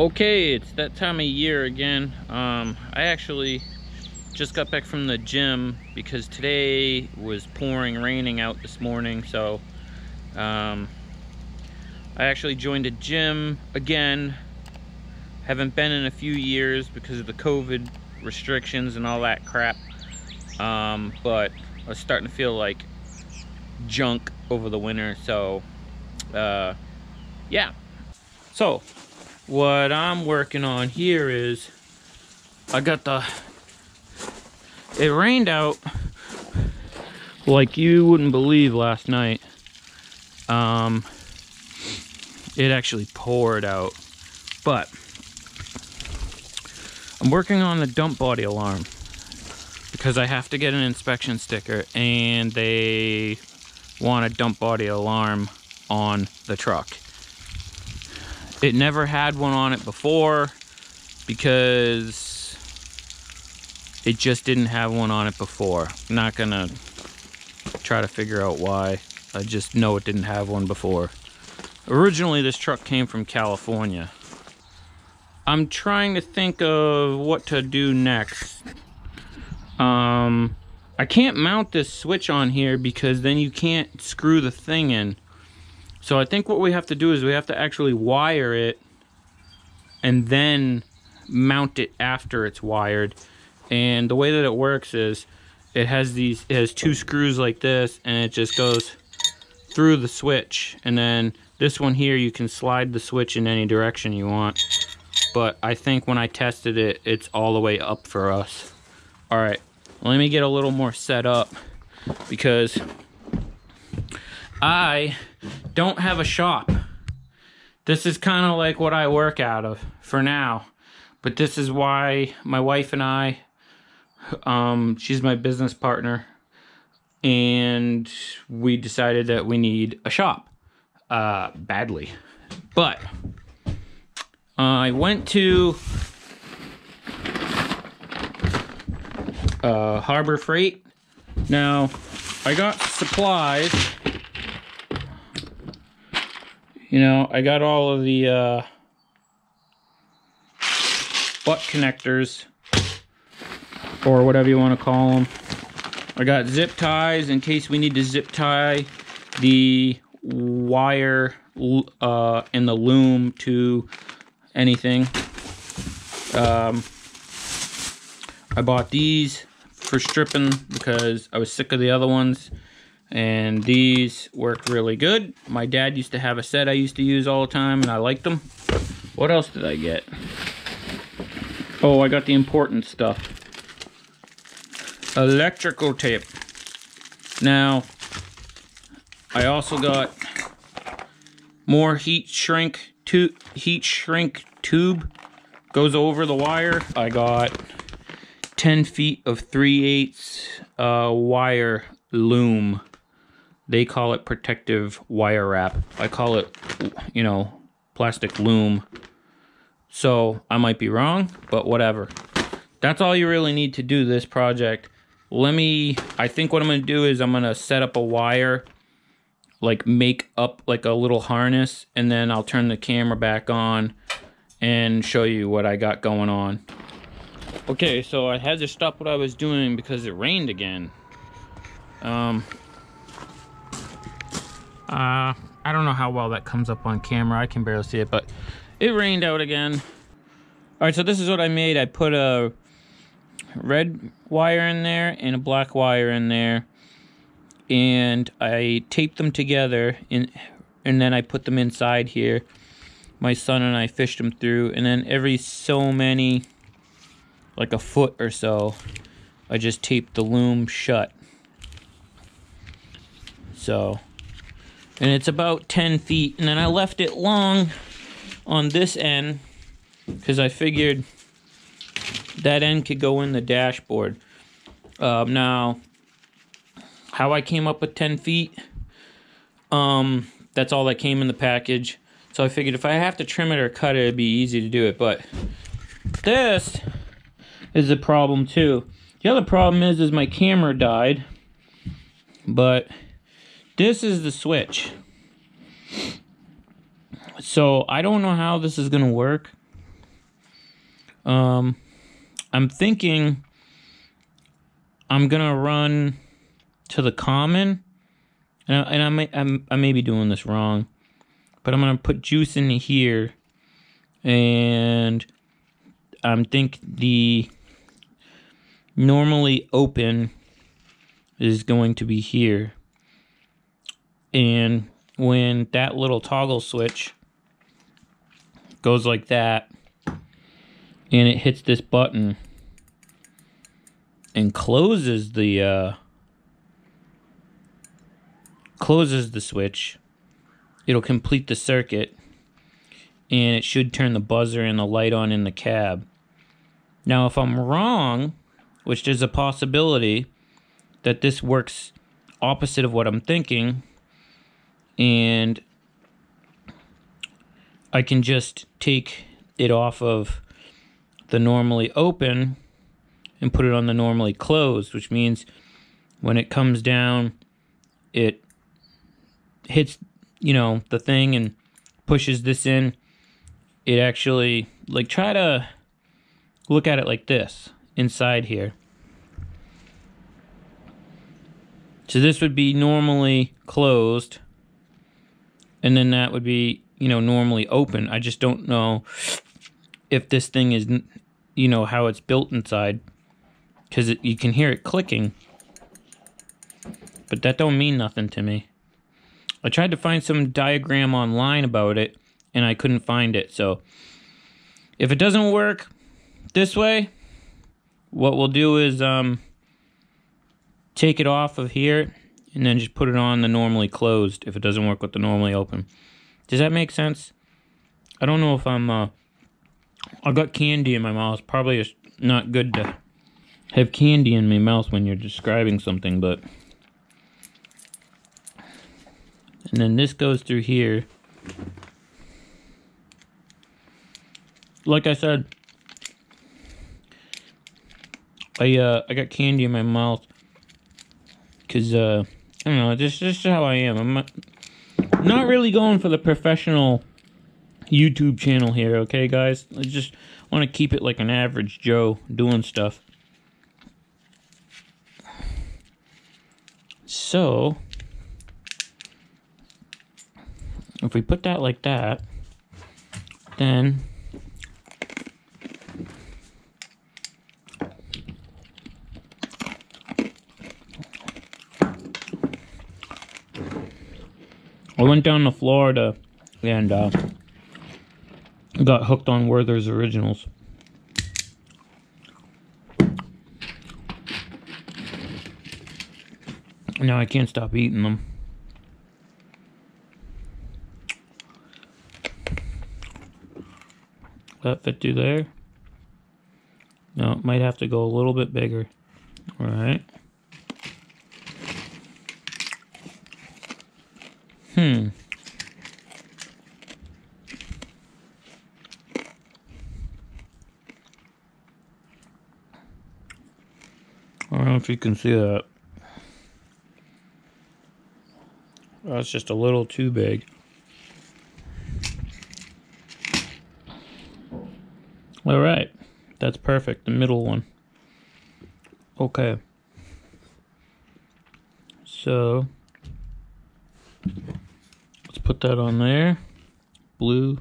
Okay, it's that time of year again. Um, I actually just got back from the gym because today was pouring raining out this morning. So um, I actually joined a gym again. Haven't been in a few years because of the COVID restrictions and all that crap. Um, but I was starting to feel like junk over the winter. So uh, yeah. So what I'm working on here is I got the it rained out like you wouldn't believe last night. Um it actually poured out but I'm working on the dump body alarm because I have to get an inspection sticker and they want a dump body alarm on the truck it never had one on it before because it just didn't have one on it before. I'm not gonna try to figure out why. I just know it didn't have one before. Originally, this truck came from California. I'm trying to think of what to do next. Um, I can't mount this switch on here because then you can't screw the thing in. So I think what we have to do is we have to actually wire it and then mount it after it's wired. And the way that it works is it has these it has two screws like this and it just goes through the switch. And then this one here you can slide the switch in any direction you want. But I think when I tested it it's all the way up for us. All right let me get a little more set up because I don't have a shop. This is kind of like what I work out of for now. But this is why my wife and I, um, she's my business partner, and we decided that we need a shop uh, badly. But uh, I went to uh, Harbor Freight. Now, I got supplies you know, I got all of the uh, butt connectors or whatever you want to call them. I got zip ties in case we need to zip tie the wire uh, and the loom to anything. Um, I bought these for stripping because I was sick of the other ones and these work really good. My dad used to have a set I used to use all the time and I liked them. What else did I get? Oh, I got the important stuff. Electrical tape. Now, I also got more heat shrink to heat shrink tube goes over the wire. I got 10 feet of 3 eighths uh, wire loom they call it protective wire wrap. I call it, you know, plastic loom. So I might be wrong, but whatever. That's all you really need to do this project. Let me, I think what I'm to do is I'm to set up a wire, like make up like a little harness, and then I'll turn the camera back on and show you what I got going on. Okay, so I had to stop what I was doing because it rained again. Um, uh, I don't know how well that comes up on camera. I can barely see it, but it rained out again. All right, so this is what I made. I put a red wire in there and a black wire in there. And I taped them together in, and then I put them inside here. My son and I fished them through. And then every so many, like a foot or so, I just taped the loom shut. So and it's about 10 feet and then I left it long on this end because I figured that end could go in the dashboard. Um, now how I came up with 10 feet um, that's all that came in the package. So I figured if I have to trim it or cut it it'd be easy to do it but this is a problem too. The other problem is is my camera died but this is the switch. So I don't know how this is going to work. Um, I'm thinking I'm gonna run to the common, and I, and I may I'm, I may be doing this wrong, but I'm gonna put juice in here, and I'm think the normally open is going to be here, and when that little toggle switch goes like that and it hits this button and closes the uh, closes the switch it'll complete the circuit and it should turn the buzzer and the light on in the cab. Now if i'm wrong which there's a possibility that this works opposite of what i'm thinking and I can just take it off of the normally open and put it on the normally closed, which means when it comes down, it hits, you know, the thing and pushes this in. It actually, like, try to look at it like this inside here. So this would be normally closed, and then that would be you know normally open. I just don't know if this thing is you know how it's built inside because you can hear it clicking, but that don't mean nothing to me. I tried to find some diagram online about it and I couldn't find it. So if it doesn't work this way, what we'll do is um, take it off of here and then just put it on the normally closed if it doesn't work with the normally open. Does that make sense? I don't know if I'm, uh, I've got candy in my mouth. Probably not good to have candy in my mouth when you're describing something, but. And then this goes through here. Like I said, I uh I got candy in my mouth because uh I don't know, this, is how I am. I'm not really going for the professional YouTube channel here, okay, guys? I just want to keep it like an average Joe doing stuff. So, if we put that like that, then I went down to Florida and uh, got hooked on Werther's Originals. Now I can't stop eating them. That fit through there? No, it might have to go a little bit bigger. All right. Hmm. I don't know if you can see that. That's just a little too big. All right, that's perfect, the middle one. Okay. So, let's put that on there. Blue.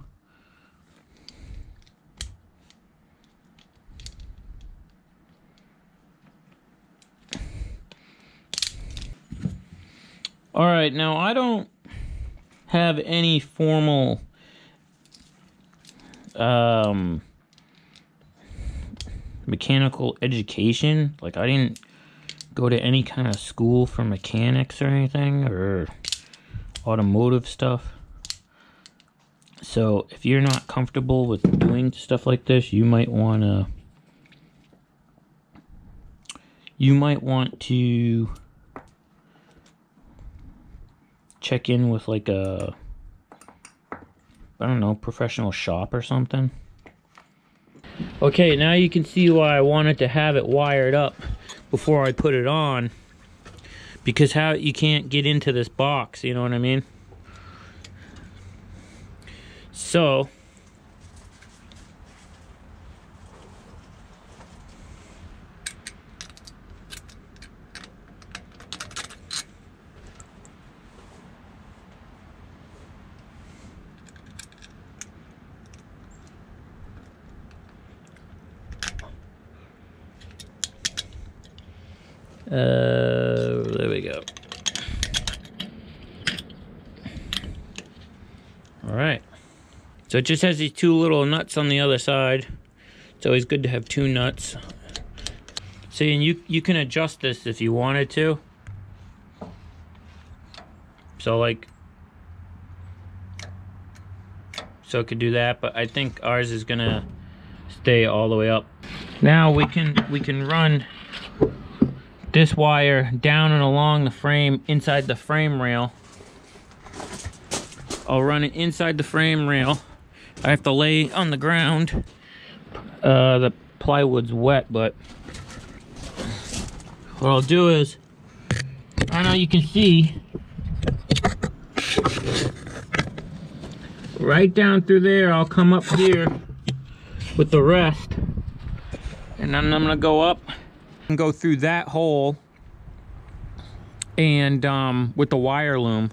All right, now I don't have any formal um, mechanical education. Like I didn't go to any kind of school for mechanics or anything or automotive stuff. So if you're not comfortable with doing stuff like this, you might want to you might want to check in with like a I don't know, professional shop or something. Okay, now you can see why I wanted to have it wired up before I put it on because how you can't get into this box you know what I mean so Uh, there we go. All right. So it just has these two little nuts on the other side. It's always good to have two nuts. See, and you, you can adjust this if you wanted to. So like, so it could do that, but I think ours is gonna stay all the way up. Now we can, we can run this wire down and along the frame inside the frame rail. I'll run it inside the frame rail. I have to lay on the ground. Uh, the plywood's wet, but what I'll do is, I know you can see, right down through there, I'll come up here with the rest, and then I'm gonna go up and go through that hole and um, with the wire loom.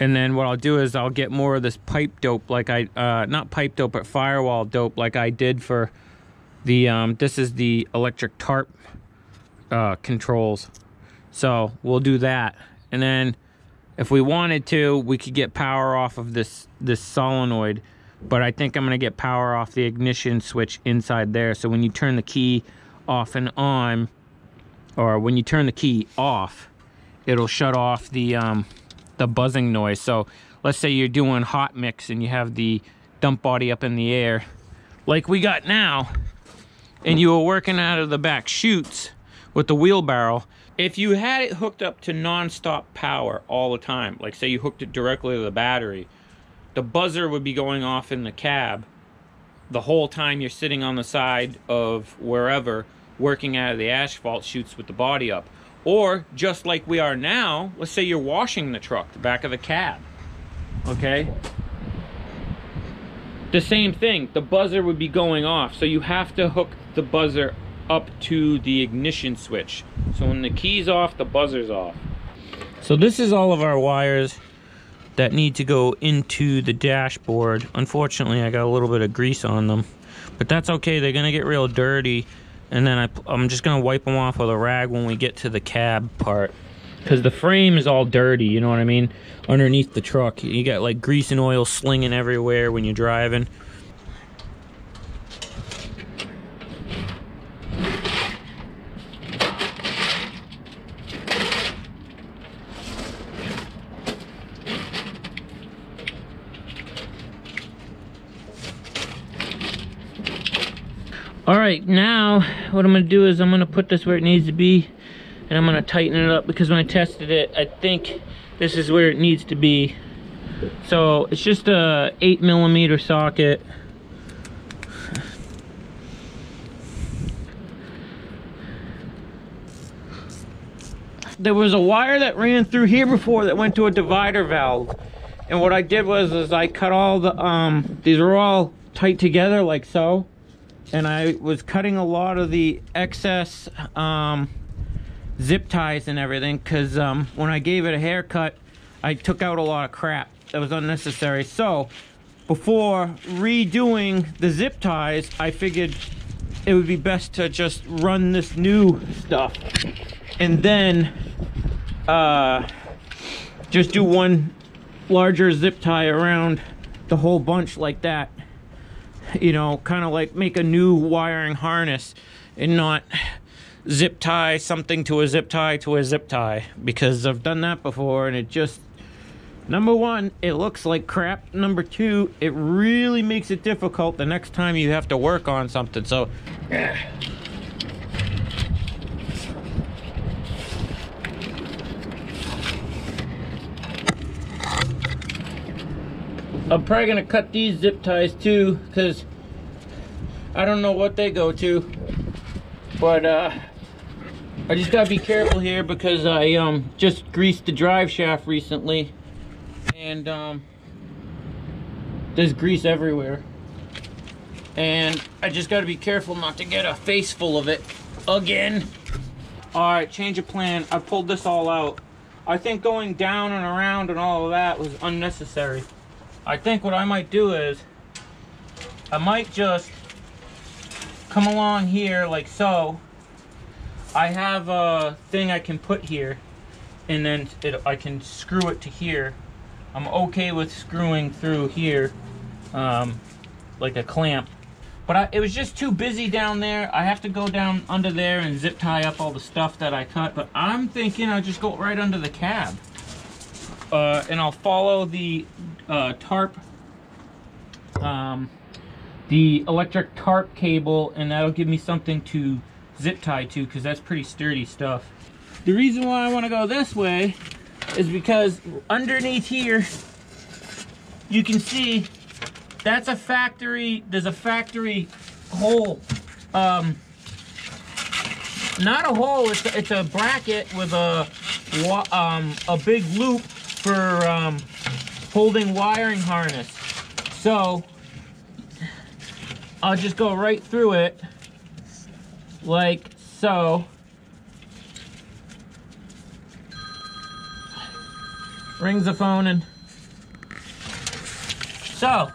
And then what I'll do is I'll get more of this pipe dope like I, uh, not pipe dope, but firewall dope like I did for the, um, this is the electric tarp uh, controls. So we'll do that. And then if we wanted to, we could get power off of this, this solenoid. But I think I'm going to get power off the ignition switch inside there. So when you turn the key off and on, or when you turn the key off, it'll shut off the, um, the buzzing noise. So let's say you're doing hot mix and you have the dump body up in the air, like we got now, and you were working out of the back chutes with the wheelbarrow, if you had it hooked up to non-stop power all the time, like say you hooked it directly to the battery, the buzzer would be going off in the cab the whole time you're sitting on the side of wherever working out of the asphalt chutes with the body up. Or just like we are now, let's say you're washing the truck, the back of the cab. Okay? The same thing, the buzzer would be going off. So you have to hook the buzzer up to the ignition switch. So when the key's off, the buzzer's off. So this is all of our wires that need to go into the dashboard. Unfortunately, I got a little bit of grease on them, but that's okay. They're gonna get real dirty and then I, I'm just gonna wipe them off with a rag when we get to the cab part. Because the frame is all dirty you know what I mean? Underneath the truck you got like grease and oil slinging everywhere when you're driving all right now what i'm gonna do is i'm gonna put this where it needs to be and i'm gonna tighten it up because when i tested it i think this is where it needs to be. So it's just a eight millimeter socket. There was a wire that ran through here before that went to a divider valve and what I did was is I cut all the um these are all tight together like so and I was cutting a lot of the excess um, zip ties and everything because um, when I gave it a haircut, I took out a lot of crap that was unnecessary. So before redoing the zip ties, I figured it would be best to just run this new stuff and then uh, just do one larger zip tie around the whole bunch like that you know, kind of like make a new wiring harness and not zip tie something to a zip tie to a zip tie because I've done that before and it just number one it looks like crap. Number two it really makes it difficult the next time you have to work on something. So I'm probably gonna cut these zip ties too, because I don't know what they go to. But uh, I just gotta be careful here because I um, just greased the drive shaft recently. And um, there's grease everywhere. And I just gotta be careful not to get a face full of it again. All right, change of plan. I pulled this all out. I think going down and around and all of that was unnecessary. I think what I might do is I might just come along here like so I have a thing I can put here and then it, I can screw it to here. I'm okay with screwing through here um, like a clamp. But I, it was just too busy down there. I have to go down under there and zip tie up all the stuff that I cut. But I'm thinking I'll just go right under the cab. Uh, and I'll follow the uh, tarp, um, the electric tarp cable, and that'll give me something to zip tie to because that's pretty sturdy stuff. The reason why I want to go this way is because underneath here, you can see that's a factory, there's a factory hole. Um, not a hole, it's a, it's a bracket with a, um, a big loop for um, holding wiring harness. So, I'll just go right through it like so. Rings the phone and so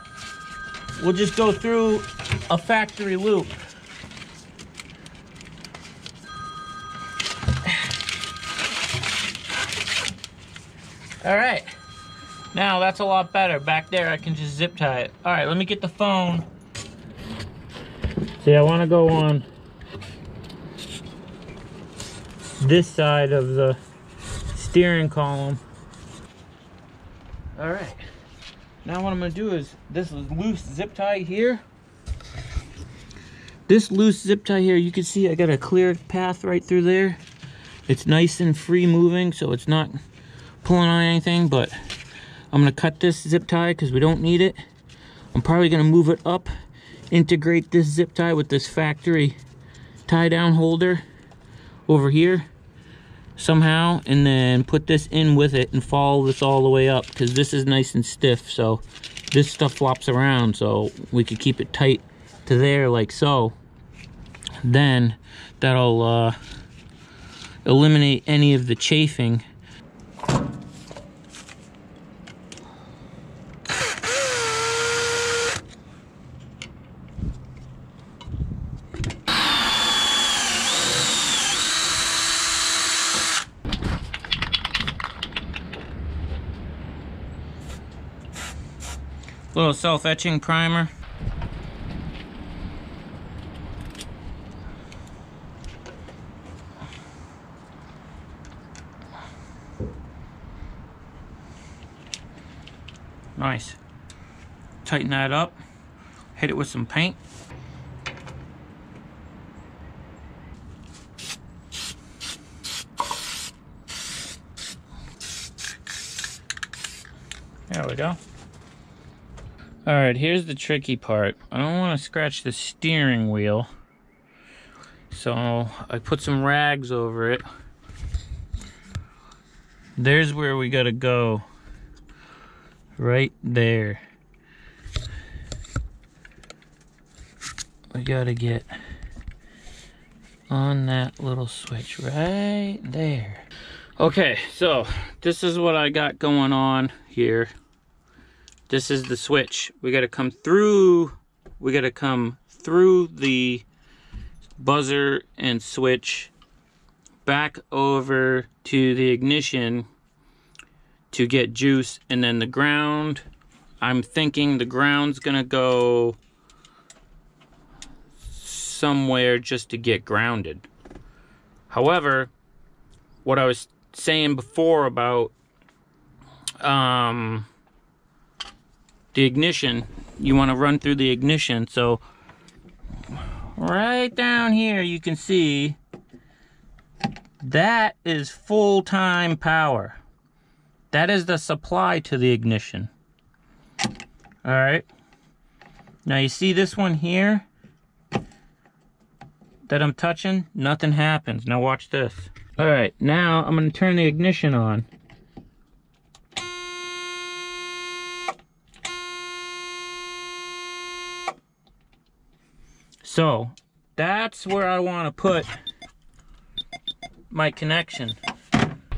we'll just go through a factory loop. All right, now that's a lot better. Back there, I can just zip tie it. All right, let me get the phone. See, I wanna go on this side of the steering column. All right. Now what I'm gonna do is this loose zip tie here. This loose zip tie here, you can see I got a clear path right through there. It's nice and free moving, so it's not pulling on anything, but I'm gonna cut this zip tie because we don't need it. I'm probably gonna move it up, integrate this zip tie with this factory tie down holder over here somehow and then put this in with it and follow this all the way up because this is nice and stiff so this stuff flops around so we could keep it tight to there like so then that'll uh, eliminate any of the chafing Little self-etching primer. Nice. Tighten that up. Hit it with some paint. There we go. All right, here's the tricky part. I don't want to scratch the steering wheel. So I put some rags over it. There's where we gotta go. Right there. We gotta get on that little switch right there. Okay, so this is what I got going on here this is the switch. We got to come through, we got to come through the buzzer and switch back over to the ignition to get juice and then the ground I'm thinking the ground's gonna go somewhere just to get grounded however what I was saying before about um the ignition, you want to run through the ignition. So right down here, you can see that is full-time power. That is the supply to the ignition. All right. Now you see this one here that I'm touching? Nothing happens. Now watch this. All right, now I'm gonna turn the ignition on. So that's where I want to put my connection.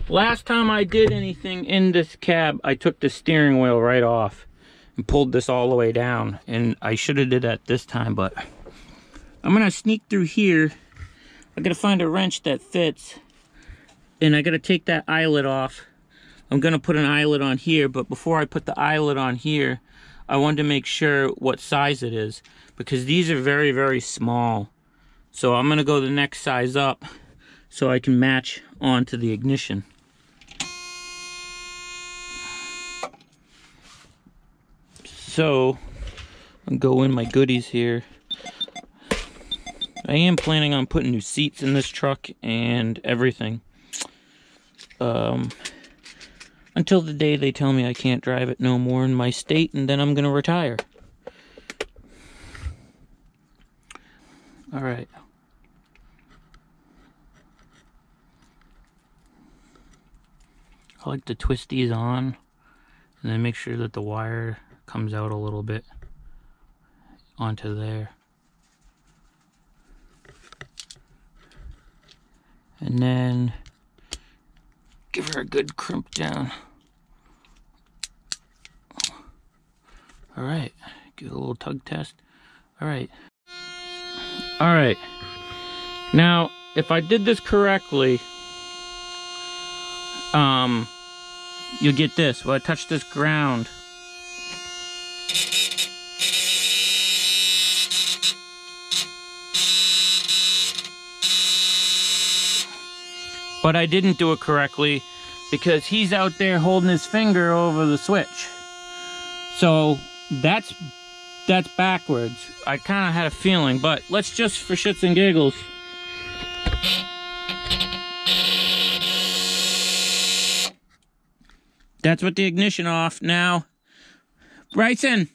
Last time I did anything in this cab, I took the steering wheel right off and pulled this all the way down. And I should have did that this time, but I'm going to sneak through here. I gotta find a wrench that fits. And I gotta take that eyelet off. I'm gonna put an eyelet on here, but before I put the eyelet on here, I wanted to make sure what size it is because these are very, very small. So I'm gonna go the next size up so I can match onto the ignition. So, I'll go in my goodies here. I am planning on putting new seats in this truck and everything. Um, until the day they tell me I can't drive it no more in my state, and then I'm gonna retire. All right. I like to twist these on and then make sure that the wire comes out a little bit onto there. And then give her a good crimp down. All right, give it a little tug test. All right. All right. Now, if I did this correctly, um, you'll get this. When I touch this ground, but I didn't do it correctly because he's out there holding his finger over the switch. So that's that's backwards. I kind of had a feeling, but let's just for shits and giggles. That's what the ignition off now. Bryson,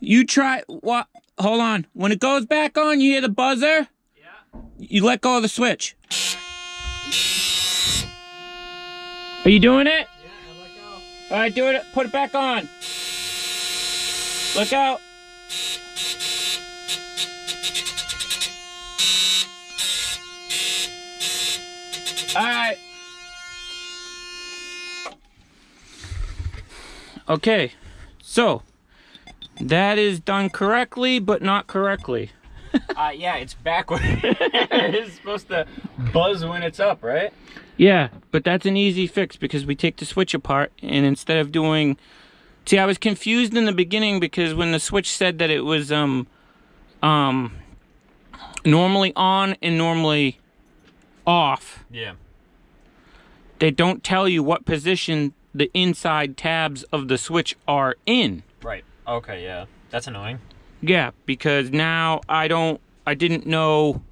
you try what? Hold on. When it goes back on, you hear the buzzer. Yeah. You let go of the switch. Are you doing it? Yeah, I let go. All right, do it. Put it back on. Look out. All right. Okay, so that is done correctly, but not correctly. Uh, yeah, it's backward. it's supposed to buzz when it's up, right? Yeah, but that's an easy fix because we take the switch apart and instead of doing See, I was confused in the beginning because when the switch said that it was um um normally on and normally off, Yeah. they don't tell you what position the inside tabs of the switch are in. Right. Okay, yeah. That's annoying. Yeah, because now I don't I didn't know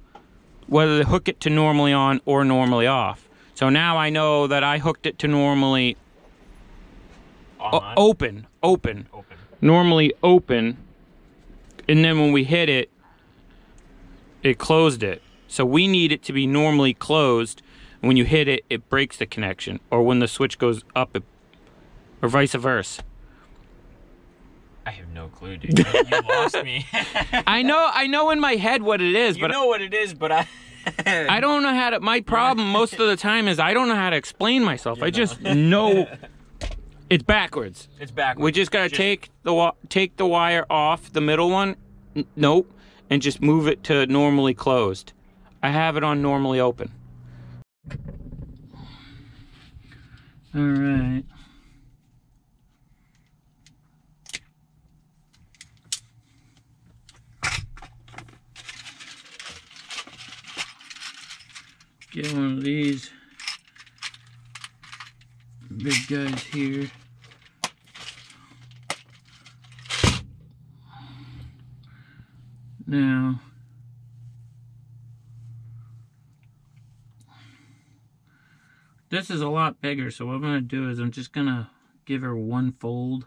whether to hook it to normally on or normally off. So now I know that I hooked it to normally o- open, open, Open. normally open, and then when we hit it, it closed it. So we need it to be normally closed. When you hit it, it breaks the connection, or when the switch goes up, it, or vice versa. I have no clue, dude. You, you lost me. I know, I know in my head what it is, you but know what it is, but I. I don't know how to. My problem most of the time is I don't know how to explain myself. I just know it's backwards. It's backwards. We just gotta take the wa- take the wire off the middle one. N- nope, and just move it to normally closed. I have it on normally open. All right. Get one of these big guys here. Now, this is a lot bigger, so what I'm going to do is I'm just going to give her one fold.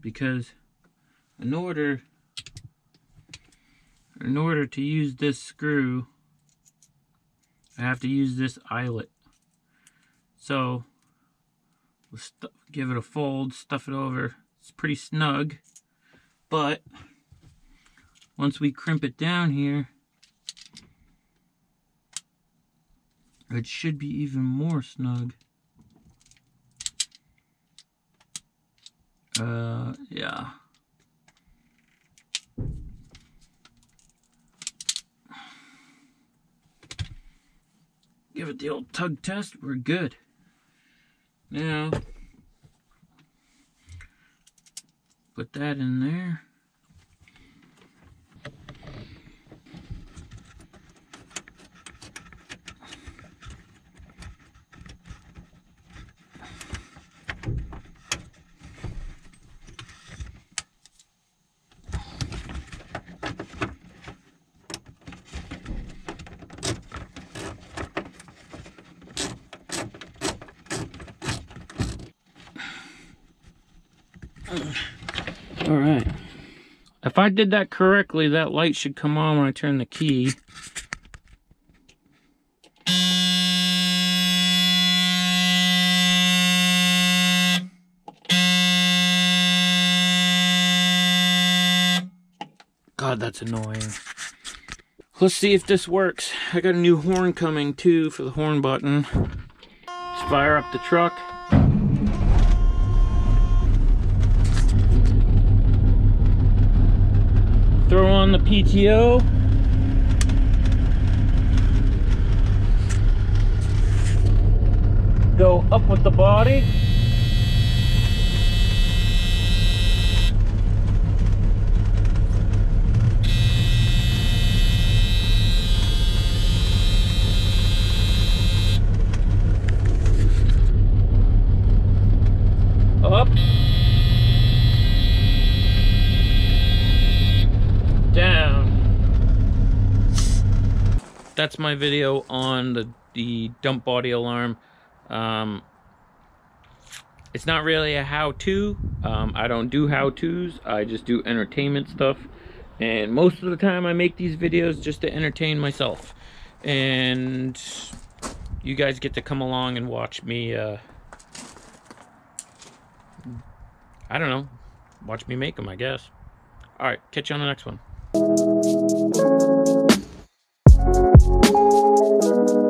Because in order in order to use this screw, I have to use this eyelet. So we'll give it a fold, stuff it over. It's pretty snug, but once we crimp it down here, it should be even more snug. Uh, yeah. Give it the old tug test, we're good. Now, put that in there. All right. If I did that correctly, that light should come on when I turn the key. God, that's annoying. Let's see if this works. I got a new horn coming too for the horn button. Let's fire up the truck. On the PTO. Go up with the body. Up. Down. That's my video on the, the dump body alarm. Um, it's not really a how-to. Um, I don't do how-tos. I just do entertainment stuff. And most of the time I make these videos just to entertain myself. And you guys get to come along and watch me, uh, I don't know, watch me make them, I guess. All right, catch you on the next one. Thank you.